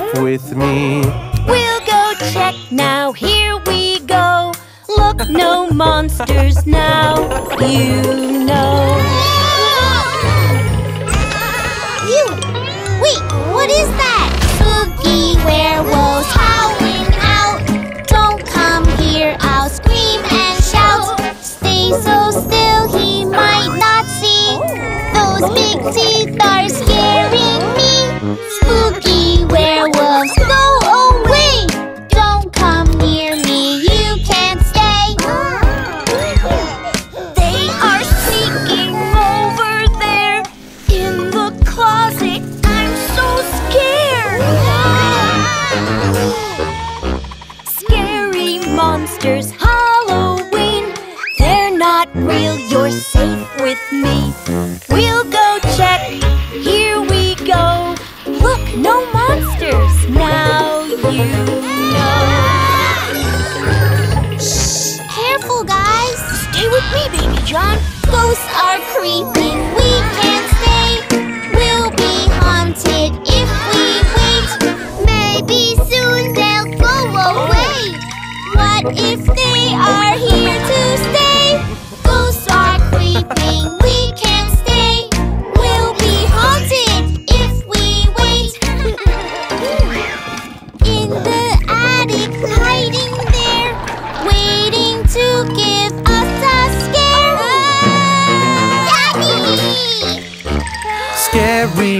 safe with me. We'll go check now, here we go. Look, no monsters now, you know. You! Wait, what is that? Spooky werewolves howling out. Don't come here, I'll scream and shout. Stay so still, he might not see. Those big teeth are scaring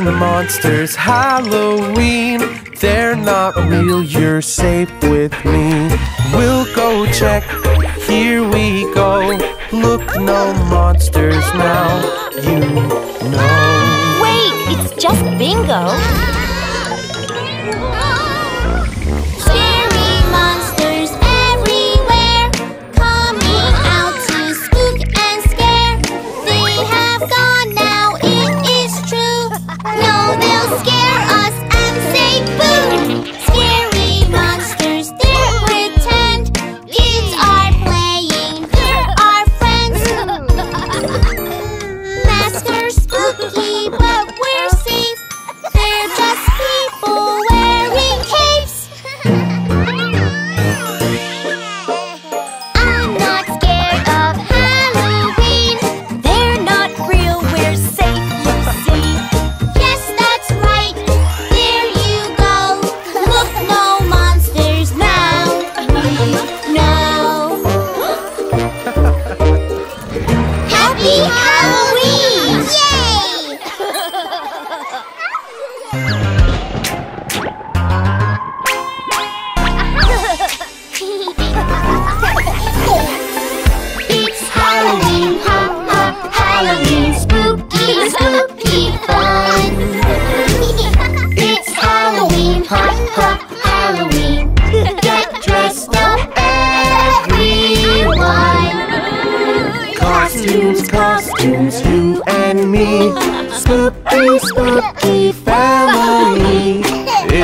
The Monsters Halloween. They're not real, you're safe with me. We'll go check, here we go. Look, no monsters now, you know. Wait, it's just bingo.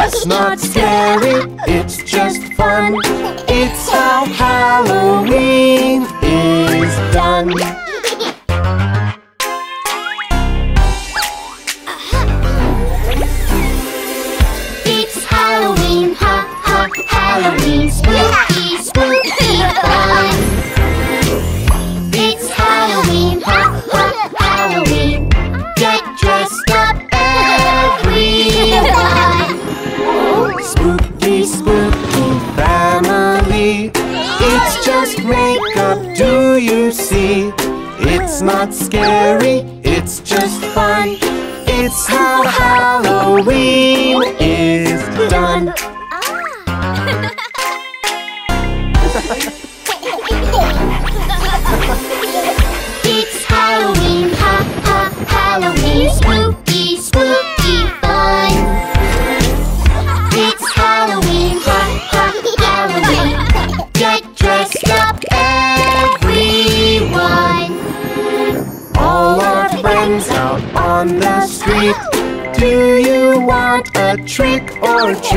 It's not scary, it's just fun.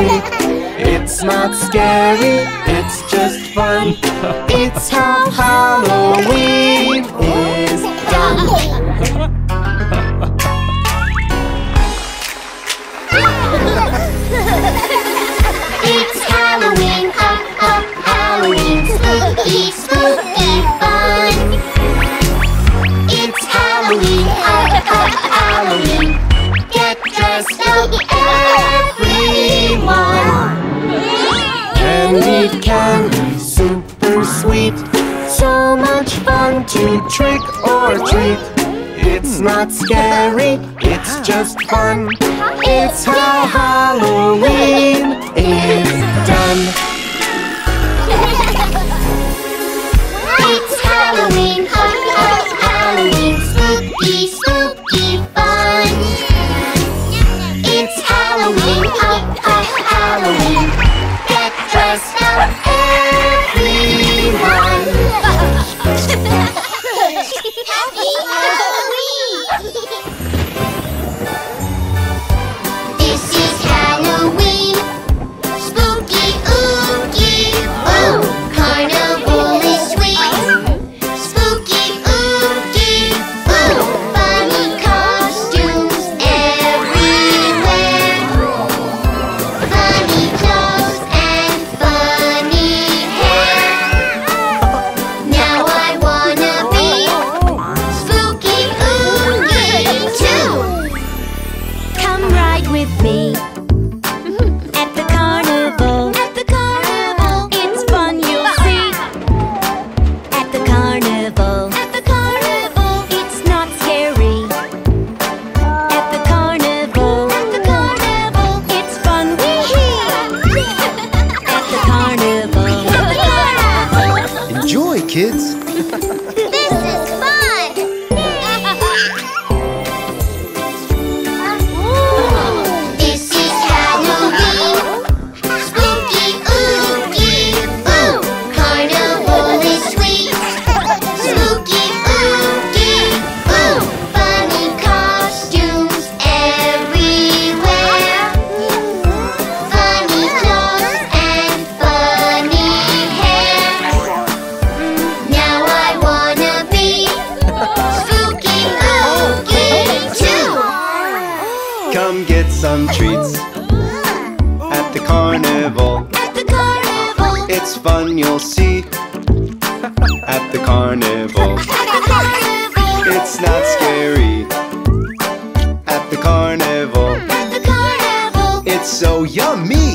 It's not scary. fun. It's a Halloween. is done. it's Halloween. Oh, oh, Halloween. Spooky, spooky fun. It's Halloween. Oh, oh, Halloween. Get dressed up, everyone. Happy Halloween! with me. come get some treats at the carnival. At the carnival. It's fun, you'll see. At the carnival. It's not scary. At the carnival. At the carnival. It's so yummy.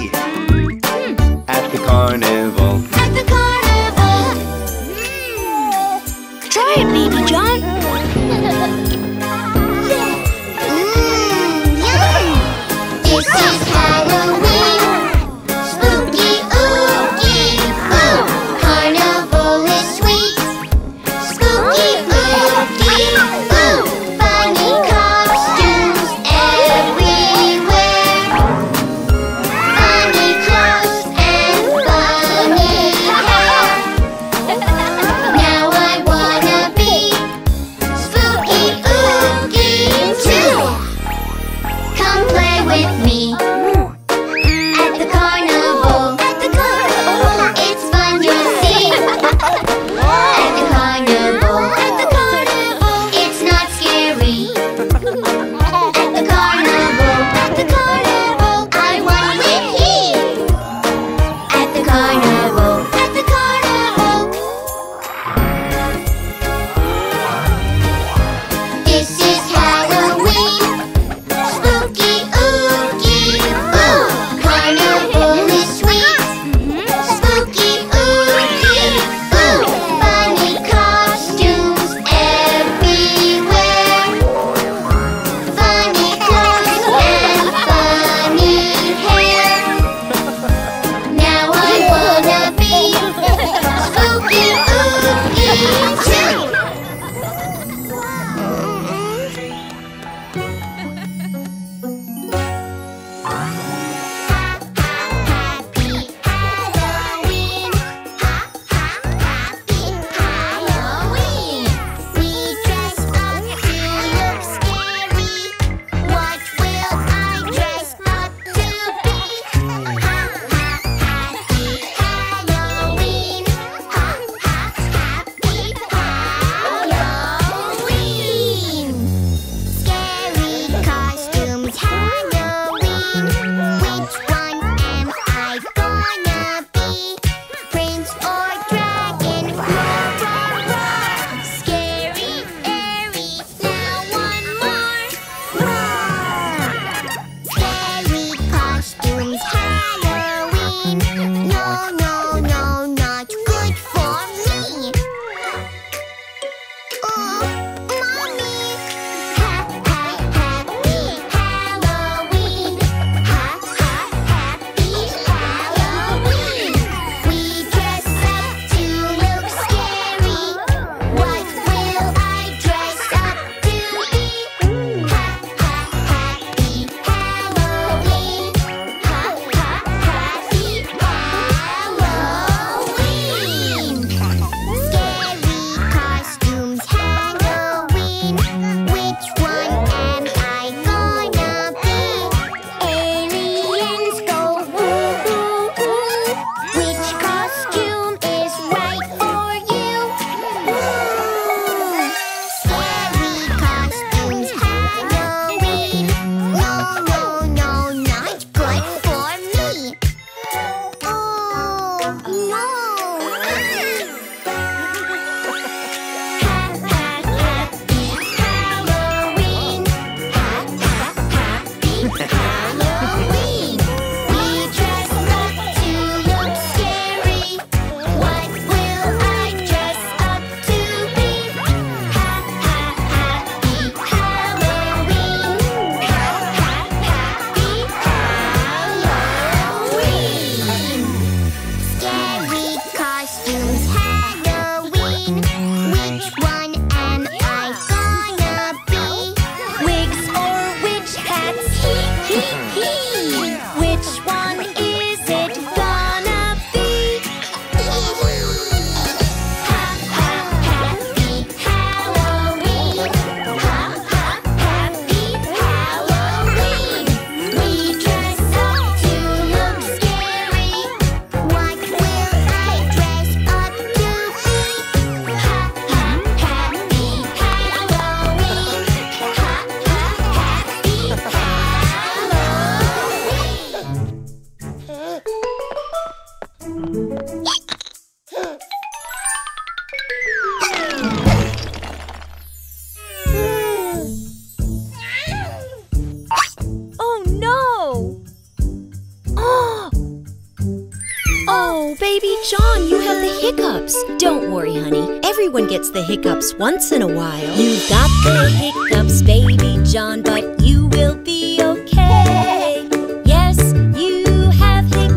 Gets the hiccups once in a while. You've got the hiccups, baby John, but you will be okay. Yes, you have hic.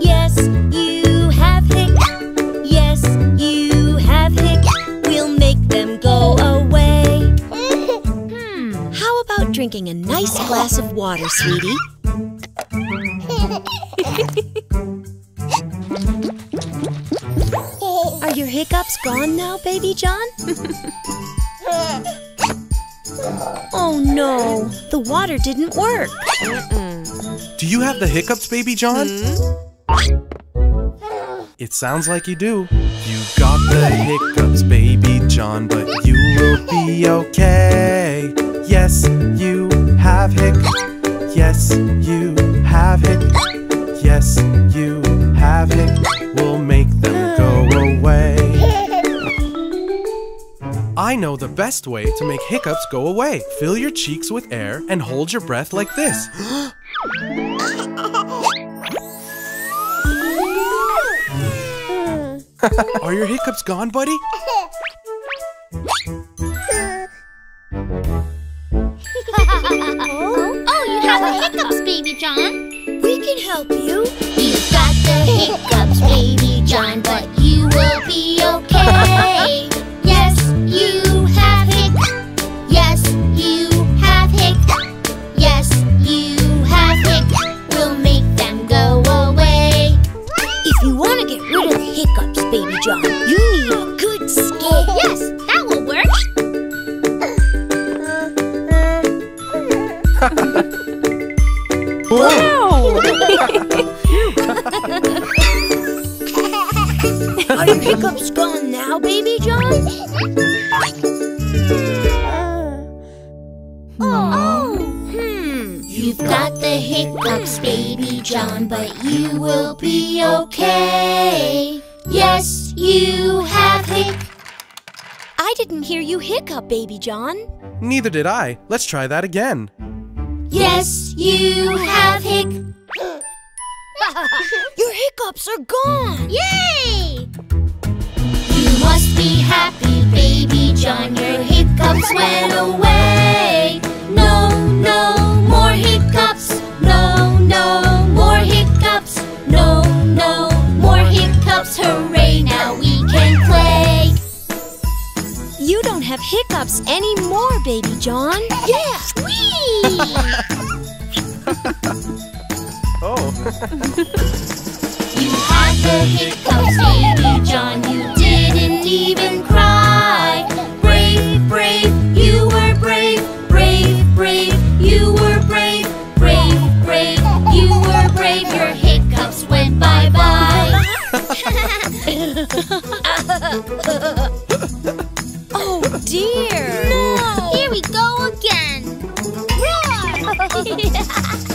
Yes, you have hic. Yes, you have hic. We'll make them go away. Hmm, how about drinking a nice glass of water, sweetie? Your hiccups gone now, baby John? oh no, the water didn't work. Do you have the hiccups, baby John? It sounds like you do. You got the hiccups, baby John, but you will be okay. Yes, you have hic. Yes, you have hic. Yes, you have hic. I know the best way to make hiccups go away. Fill your cheeks with air and hold your breath like this. Are your hiccups gone, buddy? oh, you have the hiccups, baby John. We can help you. You've got the hiccups, baby John, but you will Are your hiccups gone now, baby John? Oh. Hmm. You've got the hiccups, baby John, but you will be okay. Yes, you have hic. I didn't hear you hiccup, baby John. Neither did I. Let's try that again. Yes, you have hic. Your hiccups are gone. Yay! You must be happy, baby John. Your hiccups went away. No, no more hiccups. No, no have hiccups anymore, baby John. Yeah! Whee! Oh. You had the hiccups, baby John. You didn't even cry. Brave, brave, you were brave. Brave, brave, you were brave. Brave, brave, you were brave. Your hiccups went bye bye. Oh dear. no! Here we go again. Oh.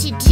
to do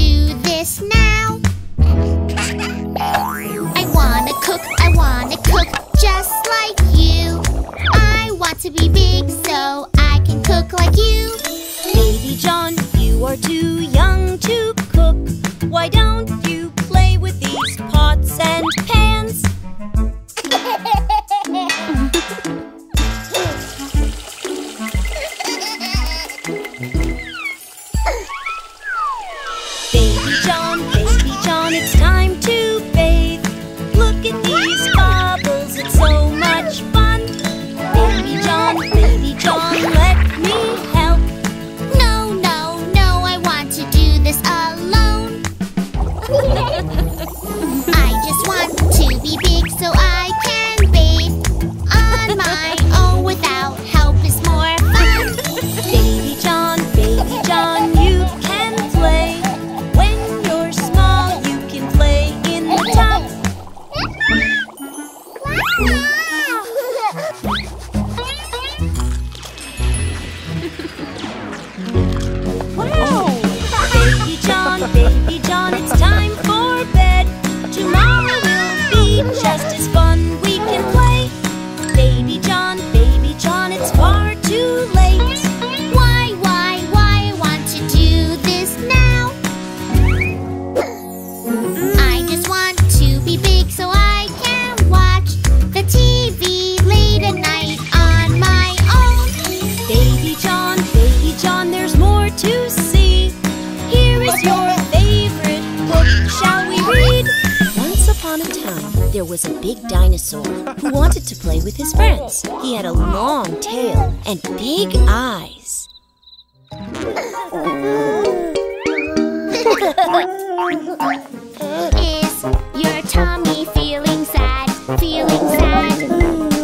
Is your tummy feeling sad? Feeling sad?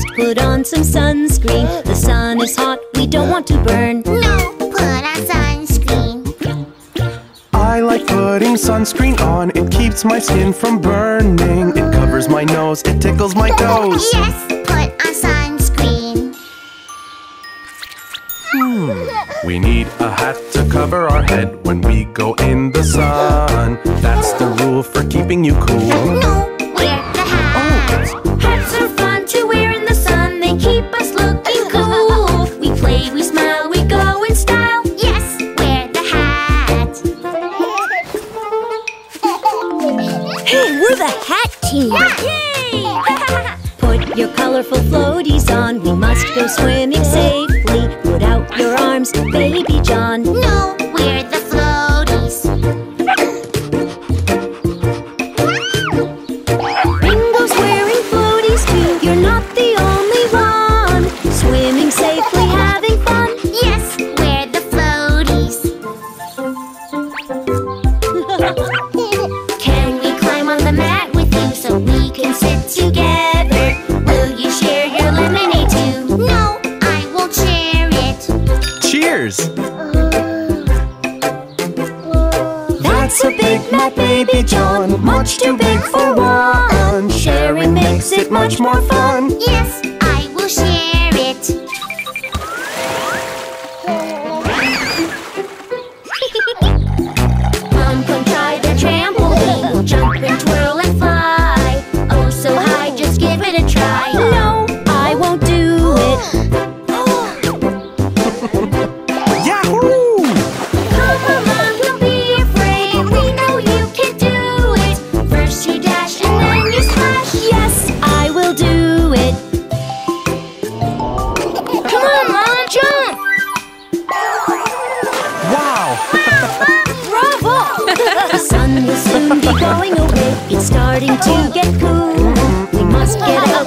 must put on some sunscreen. The sun is hot, we don't want to burn. No, put on sunscreen. I like putting sunscreen on. It keeps my skin from burning. It covers my nose, it tickles my toes. yes, put on sunscreen. Hmm. We need a hat to cover our head when we go in the sun. That's the rule for keeping you cool. No. team. Put your colorful floaties on. We must go swimming safely. Put out your arms, baby John. No. much more fun. going away. It's starting to get cool. We must get out.